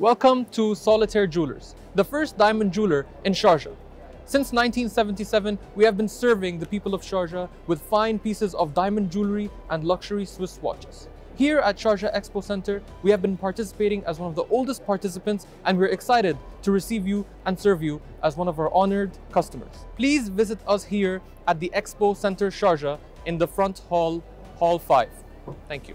Welcome to Solitaire Jewelers, the first diamond jeweler in Sharjah. Since 1977, we have been serving the people of Sharjah with fine pieces of diamond jewelry and luxury Swiss watches. Here at Sharjah Expo Center, we have been participating as one of the oldest participants and we're excited to receive you and serve you as one of our honored customers. Please visit us here at the Expo Center Sharjah in the front hall, Hall 5. Thank you.